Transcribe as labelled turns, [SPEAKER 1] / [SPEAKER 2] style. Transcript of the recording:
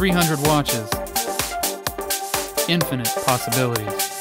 [SPEAKER 1] 300 watches. Infinite possibilities.